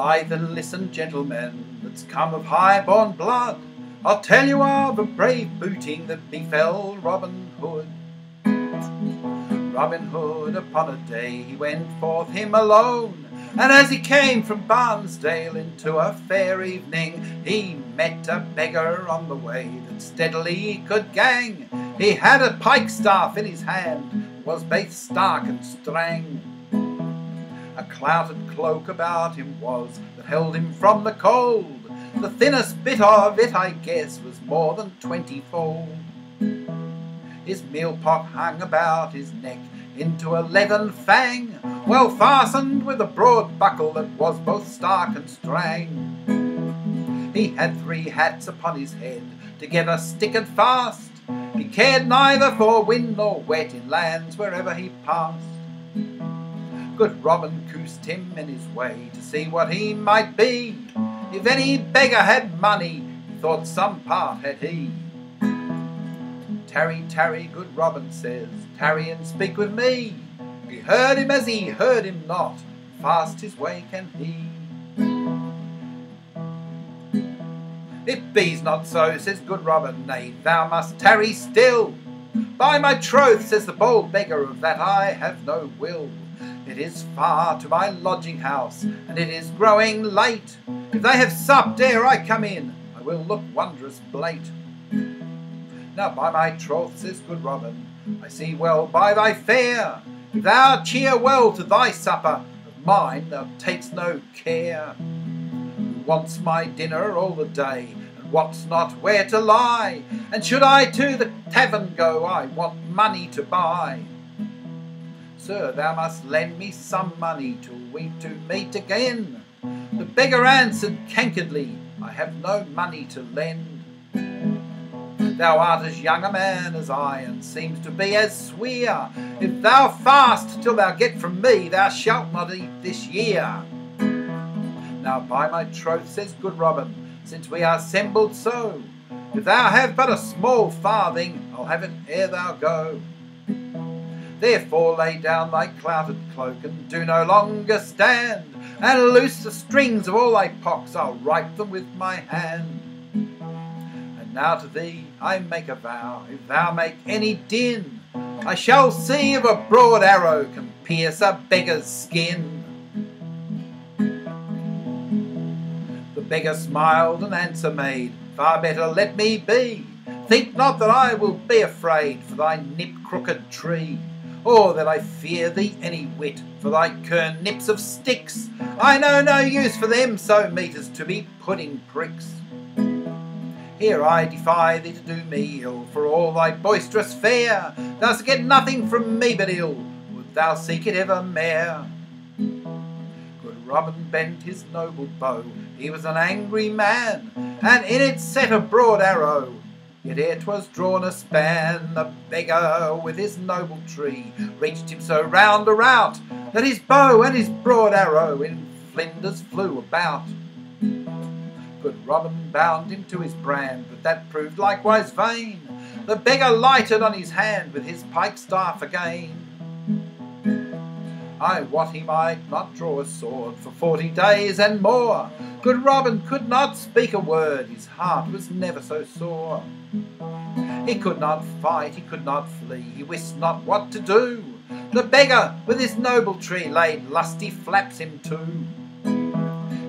Lithe and listen, gentlemen, that's come of high-born blood. I'll tell you of a brave booting that befell Robin Hood. Robin Hood upon a day he went forth him alone, and as he came from Barnesdale into a fair evening, he met a beggar on the way that steadily could gang. He had a pike staff in his hand, was both stark and strang. A clouted cloak about him was that held him from the cold. The thinnest bit of it, I guess, was more than twenty fold. His meal pot hung about his neck into a leathern fang, well fastened with a broad buckle that was both stark and strang. He had three hats upon his head, together sticked fast. He cared neither for wind nor wet in lands wherever he passed. Good Robin coosed him in his way to see what he might be. If any beggar had money, he thought some part had he. Tarry, tarry, good Robin says, tarry and speak with me. We heard him as he heard him not, fast his way can he. It be's not so, says good Robin, nay, thou must tarry still. By my troth, says the bold beggar, of that I have no will. It is far to my lodging house, and it is growing late. If they have supped ere I come in, I will look wondrous blate. Now by my troth, says good Robin, I see well by thy fare. If thou cheer well to thy supper, of mine thou takes no care. Who wants my dinner all the day, and wots not where to lie? And should I to the tavern go, I want money to buy. Sir, thou must lend me some money till we two meet again. The beggar answered cankeredly, I have no money to lend. Thou art as young a man as I, and seems to be as swear. If thou fast till thou get from me, thou shalt not eat this year. Now by my troth, says good Robin, since we are assembled so, if thou have but a small farthing, I'll have it ere thou go. Therefore lay down thy clouted cloak, and do no longer stand, and loose the strings of all thy pox, I'll write them with my hand. And now to thee I make a vow, if thou make any din, I shall see if a broad arrow can pierce a beggar's skin. The beggar smiled and answer made, Far better let me be. Think not that I will be afraid for thy nip crooked tree, or that I fear thee any whit for thy kern nips of sticks. I know no use for them so meet as to be pudding pricks. Here I defy thee to do me ill for all thy boisterous fare. Thou get nothing from me but ill, would thou seek it ever evermore. Good Robin bent his noble bow, he was an angry man, and in it set a broad arrow. Yet ere 'twas drawn a span, the beggar with his noble tree reached him so round a rout that his bow and his broad arrow in flinders flew about. Good Robin bound him to his brand, but that proved likewise vain. The beggar lighted on his hand with his pike staff again. I wot he might not draw a sword for forty days and more. Good Robin could not speak a word, his heart was never so sore. He could not fight, he could not flee, he wist not what to do. The beggar with his noble tree laid lusty flaps him too.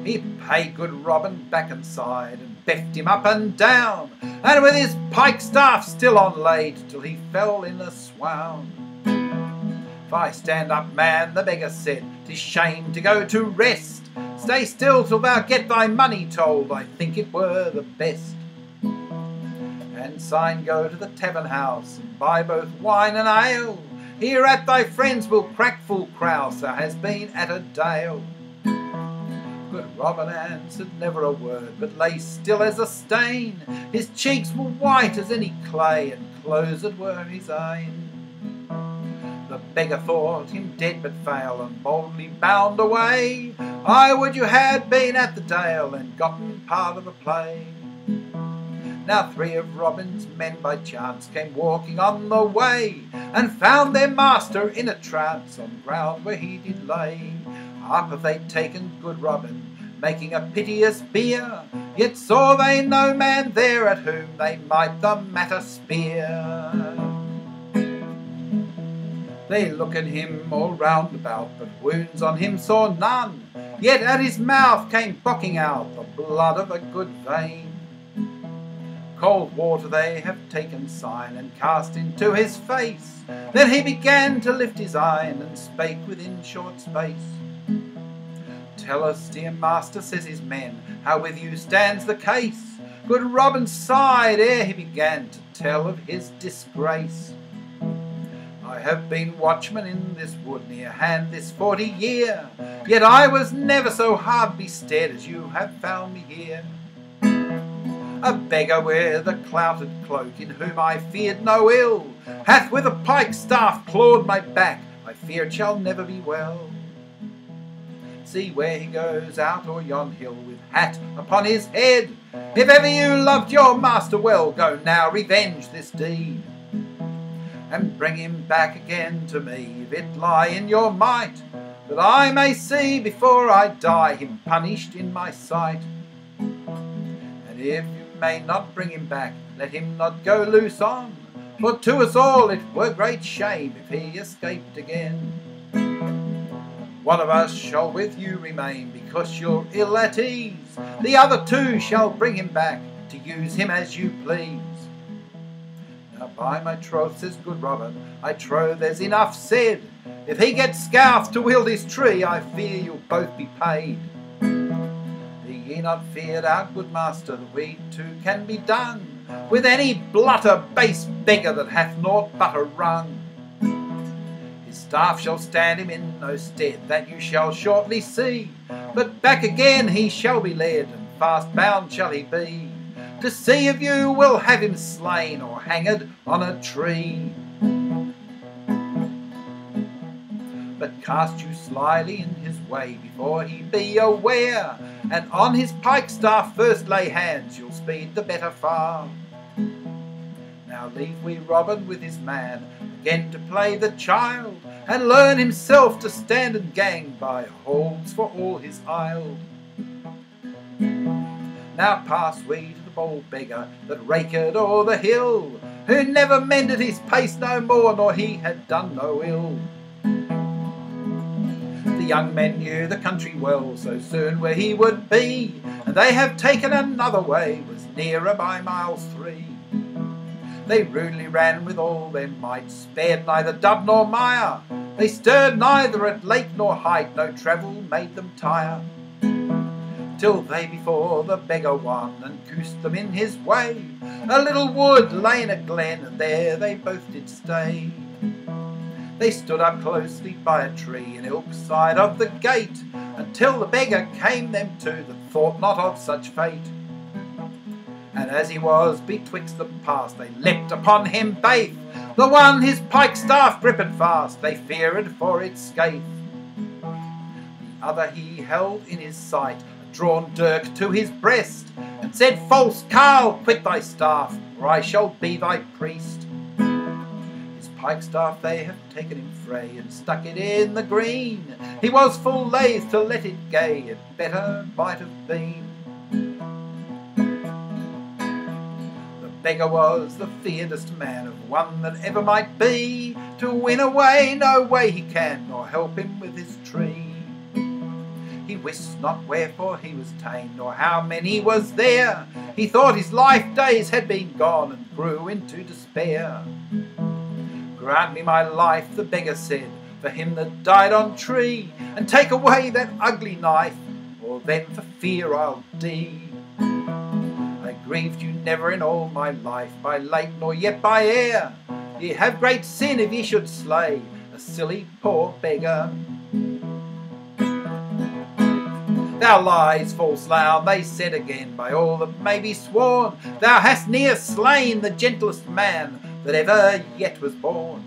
He paid good Robin back and side, and beft him up and down, and with his pike staff still onlaid, till he fell in a swound. If I stand up, man, the beggar said, tis shame to go to rest. Stay still till thou get thy money told, I think it were the best. And sign go to the tavern house, and buy both wine and ale. Here at thy friends will crack full crouse, thou has been at a dale. Good Robin answered never a word, but lay still as a stain. His cheeks were white as any clay, and closed were his eyne. The beggar thought him dead but fail, and boldly bound away. I would you had been at the dale, and gotten part of the play. Now three of Robin's men by chance came walking on the way, and found their master in a trance on ground where he did lay. Up have they taken good Robin, making a piteous bier, yet saw they no man there at whom they might the matter spear. They look at him all round about, but wounds on him saw none, yet at his mouth came bocking out the blood of a good vein. Cold water they have taken sign and cast into his face. Then he began to lift his eyne and spake within short space. Tell us, dear master, says his men, how with you stands the case. Good Robin sighed ere he began to tell of his disgrace. I have been watchman in this wood near hand this forty year, yet I was never so hard bestead as you have found me here. A beggar with a clouted cloak, in whom I feared no ill, hath with a pike staff clawed my back, I fear it shall never be well. See where he goes out o'er yon hill with hat upon his head. If ever you loved your master well, go now revenge this deed and bring him back again to me, if it lie in your might, that I may see before I die him punished in my sight. And if may not bring him back, let him not go loose on, for to us all it were great shame if he escaped again. One of us shall with you remain because you're ill at ease, the other two shall bring him back to use him as you please. Now by my troth, says good Robin, I trow there's enough said. If he gets Scarf to wield his tree, I fear you'll both be paid. Ye not feared, our good master, we too can be done with any blutter base beggar that hath naught but a rung. His staff shall stand him in no stead, that you shall shortly see. But back again he shall be led, and fast bound shall he be to see if you will have him slain or hanged on a tree. Cast you slyly in his way before he be aware, and on his pike staff first lay hands, you'll speed the better far. Now leave we Robin with his man, again to play the child, and learn himself to stand and gang by holds for all his isle. Now pass we to the bold beggar that raked o'er the hill, who never mended his pace no more, nor he had done no ill. Young men knew the country well, so soon where he would be, and they have taken another way, was nearer by miles three. They rudely ran with all their might, spared neither dub nor mire. They stirred neither at lake nor height, no travel made them tire till they before the beggar won and goosed them in his way. A little wood lay in a glen, and there they both did stay. They stood up closely by a tree in ilk side of the gate, until the beggar came them to that thought not of such fate. And as he was betwixt them passed, they leapt upon him baith. The one his pike staff gripped fast, they feared for its scathe. The other he held in his sight, a drawn dirk to his breast, and said, False carle, quit thy staff, or I shall be thy priest. His pike staff they have taken him fray, and stuck it in the green. He was full laith to let it gay, it better might have been. The beggar was the fearedest man of one that ever might be. To win away no way he can, nor help him with his tree. He wist not wherefore he was ta'en, nor how many was there. He thought his life days had been gone, and grew into despair. Grant me my life, the beggar said, for him that died on tree, and take away that ugly knife, or then for fear I'll die. I grieved you never in all my life, by lake nor yet by air. Ye have great sin if ye should slay a silly poor beggar. Thou lies, false loud, they said again, by all that may be sworn, thou hast near slain the gentlest man that ever yet was born.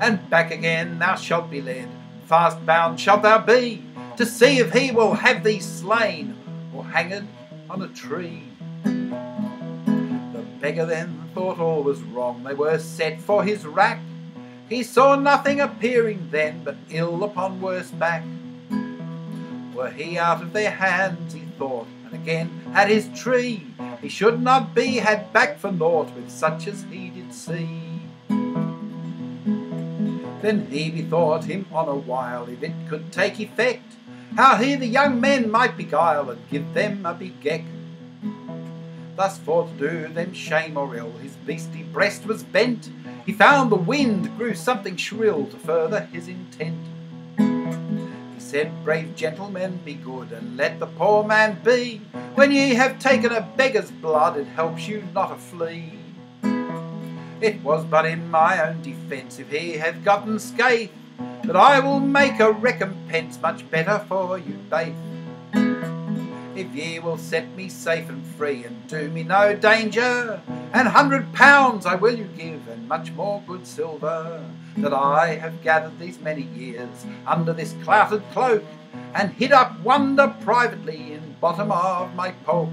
And back again thou shalt be led, fast bound shalt thou be, to see if he will have thee slain, or hanged on a tree. The beggar then thought all was wrong, they were set for his rack. He saw nothing appearing then but ill upon worse back. Were he out of their hands, he thought, and again had his tree, he should not be had back for naught with such as he see. Then he bethought him on a while if it could take effect, how he the young men might beguile and give them a begeck. Thus for to do them shame or ill, his beastly breast was bent. He found the wind grew something shrill to further his intent. He said, Brave gentlemen, be good, and let the poor man be. When ye have taken a beggar's blood, it helps you not to flee. It was but in my own defence, if he hath gotten scathe, that I will make a recompense much better for you both. If ye will set me safe and free, and do me no danger, an hundred pounds I will you give, and much more good silver, that I have gathered these many years under this clouted cloak, and hid up wonder privately in bottom of my poke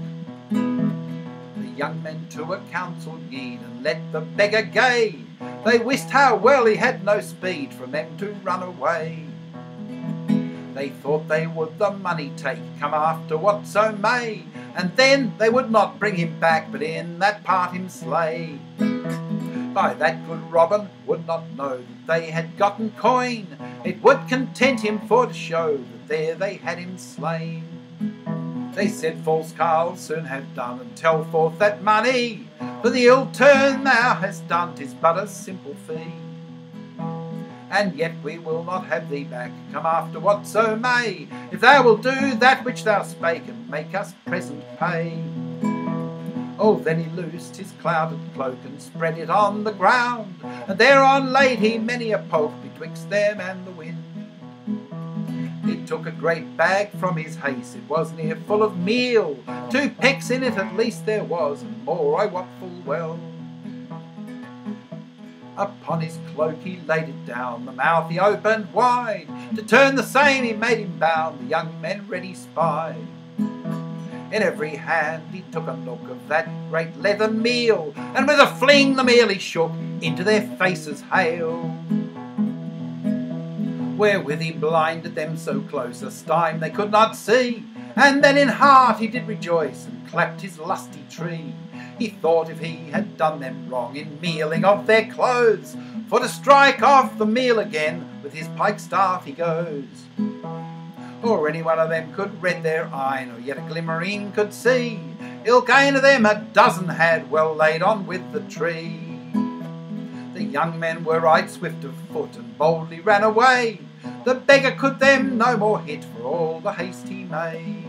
young men to a council yeed, and let the beggar gay. They wist how well he had no speed from them to run away. They thought they would the money take, come after what so may, and then they would not bring him back, but in that part him slay. By that good Robin would not know that they had gotten coin, it would content him for to show that there they had him slain. They said false Carl soon have done and tell forth that money, for the ill turn thou hast done, tis but a simple fee. And yet we will not have thee back, come after whatso may, if thou wilt do that which thou spake and make us present pay. Oh, then he loosed his clouded cloak and spread it on the ground, and thereon laid he many a poke betwixt them and the wind. He took a great bag from his haste, it was near full of meal. Two pecks in it at least there was, and more I wot full well. Upon his cloak he laid it down, the mouth he opened wide. To turn the same he made him bound, the young men ready spied. In every hand he took a look of that great leather meal, and with a fling the meal he shook into their faces hail wherewith he blinded them so close as time they could not see. And then in heart he did rejoice and clapped his lusty tree. He thought if he had done them wrong in mealing off their clothes, for to strike off the meal again with his pike staff he goes. Or any one of them could red their eyne, or yet a glimmering could see. Ilk ane of them a dozen had well laid on with the tree. The young men were right swift of foot and boldly ran away. The beggar could them no more hit for all the haste he made.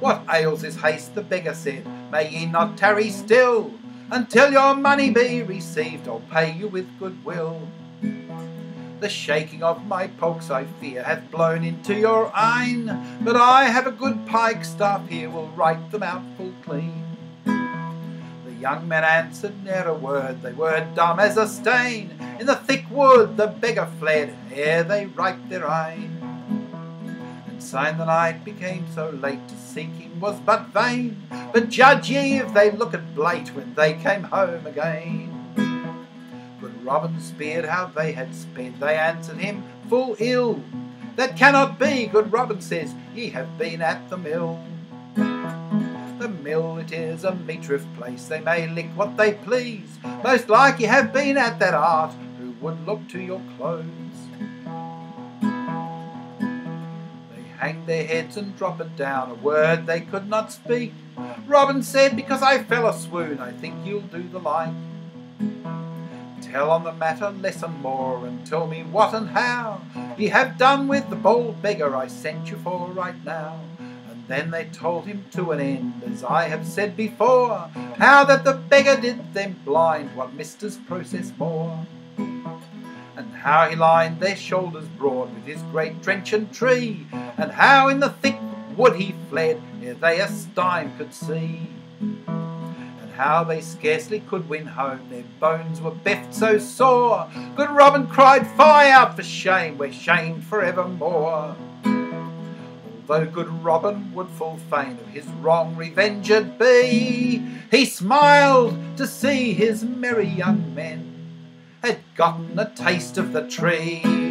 What ails his haste, the beggar said, may ye not tarry still, until your money be received, I'll pay you with good will. The shaking of my pokes, I fear, hath blown into your eyne, but I have a good pike staff here, will write them out full clean young men answered ne'er a word, they were dumb as a stain. In the thick wood the beggar fled, ere they riped their eyne. And syne the night became so late, to seek him was but vain. But judge ye if they look at blate when they came home again. Good Robin speered how they had sped, they answered him full ill. That cannot be, good Robin says, ye have been at the mill mill, it is a meatriff place, they may lick what they please. Most like ye have been at that art, who would look to your clothes. They hang their heads and drop it down, a word they could not speak. Robin said, Because I fell a swoon, I think you'll do the like. Tell on the matter less and more, and tell me what and how ye have done with the bold beggar I sent you for right now. Then they told him to an end, as I have said before, how that the beggar did them blind, what Mister's process more. And how he lined their shoulders broad with his great trenchant tree, and how in the thick wood he fled, ere they a stime could see. And how they scarcely could win home, their bones were beft so sore. Good Robin cried, Fie out for shame, we're shamed for evermore. Though good Robin would full fain of his wrong revenged be, he smiled to see his merry young men had gotten a taste of the tree.